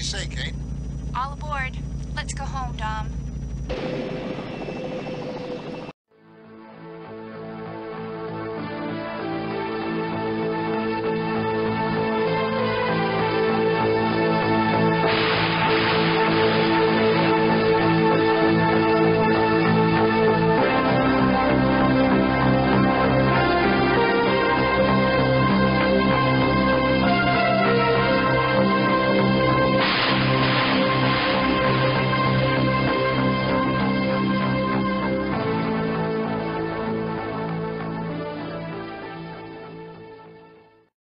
do you say, Kate? All aboard. Let's go home, Dom.